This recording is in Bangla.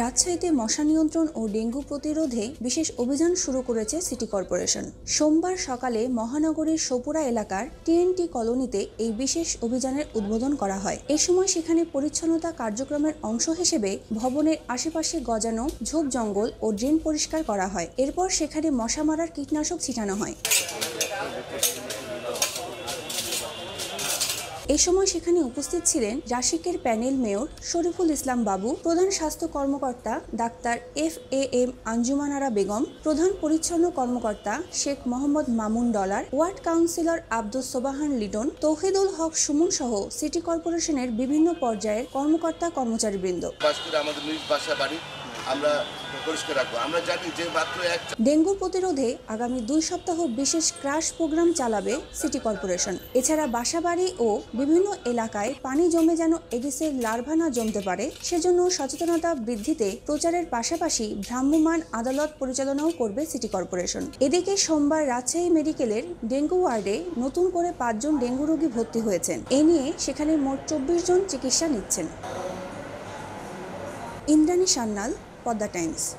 রাজশাহীতে মশা নিয়ন্ত্রণ ও ডেঙ্গু প্রতিরোধে বিশেষ অভিযান শুরু করেছে সিটি কর্পোরেশন। সোমবার সকালে মহানগরীর সোপুরা এলাকার টিএনটি কলোনিতে এই বিশেষ অভিযানের উদ্বোধন করা হয়। এ সময় সেখানে পরিচ্ছন্নতা কার্যক্রমের অংশ হিসেবে ভবনের আশেপাশে গজানো ঝোপ জঙ্গল ও ড্রেন পরিষ্কার করা হয়। এরপর সেখানে মশা মারার কীটনাশক ছিটানো হয়। এ সময় সেখানে উপস্থিত ছিলেন রাশিকের প্যানেল মেয়র শরীফুল ইসলাম বাবু, প্রধান স্বাস্থ্য কর্মকর্তা doctor F A M Anjumanara Begum, প্রধান পরিচ্ছন্ন কর্মকর্তা Sheikh Mohammad Mamun dollar, ward councillor Abdus Sobhan Liton, Touhidul Haque Sumon সহ সিটি কর্পোরেশনের বিভিন্ন পর্যায়ের কর্মকর্তা কর্মচারীবৃন্দ। আমাদের নিজ বাসা বাড়ি। আমরা পরিষ্কার রাখব। আমরা জানি যে মাত্র এক ডেঙ্গু প্রতিরোধে আগামী দুই সপ্তাহ বিশেষ ক্রাশ প্রোগ্রাম চালাবে সিটি কর্পোরেশন। এছাড়া বাসাবাড়ি ও বিভিন্ন এলাকায় পানি জমে যেন এডিসের লার্ভা না জমতে পারে, সেজন্য সচেতনতা বৃদ্ধিতে প্রচারের পাশাপাশি ভ্রাম্যমাণ আদালত পরিচালনাও করবে সিটি কর্পোরেশন। এদিকে সোমবার রাজশাহী মেডিকেলের ডেঙ্গু ওয়ার্ডে নতুন করে পাঁচজন ডেঙ্গু রোগী ভর্তি হয়েছেন। এ নিয়ে সেখানে মোট চব্বিশ জন চিকিৎসা নিচ্ছেন। Indrani for the times.